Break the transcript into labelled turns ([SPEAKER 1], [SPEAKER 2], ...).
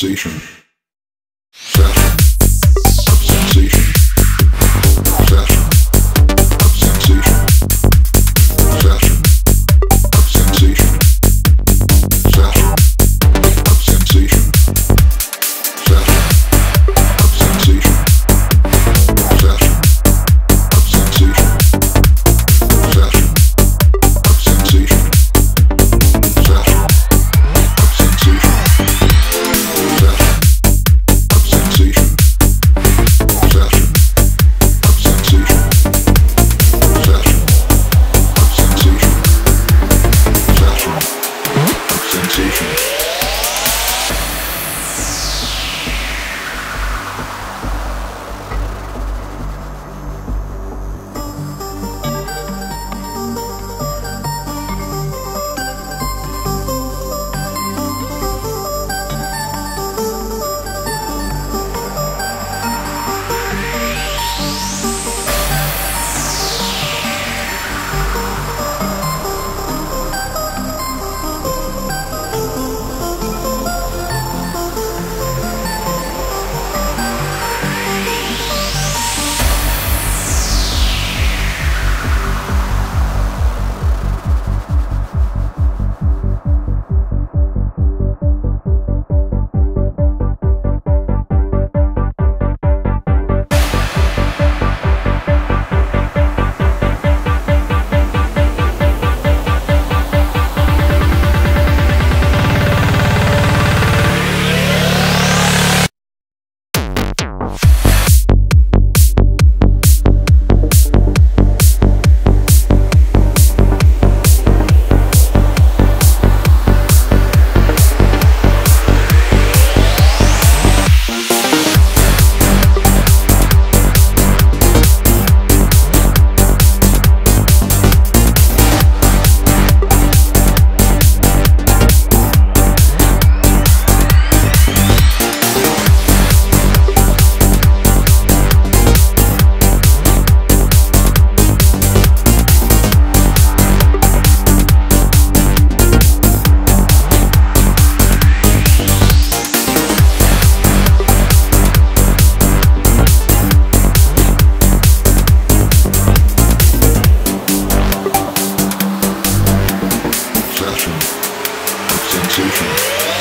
[SPEAKER 1] civilization sensation.